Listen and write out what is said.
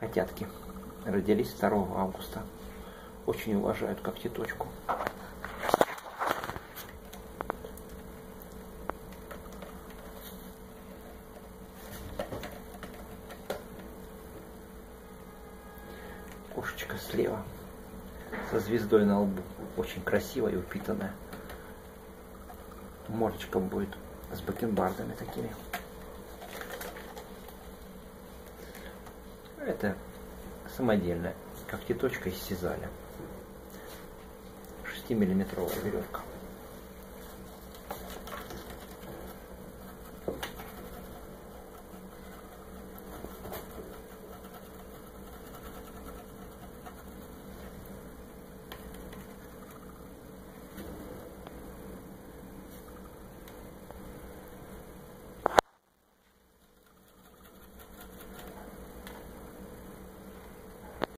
Котятки родились 2 августа. Очень уважают когтеточку. Кошечка слева со звездой на лбу. Очень красивая и упитанная. Мордочка будет с бакенбардами такими. Это самодельная когтеточка из сизаля. 6-миллиметровая веревка.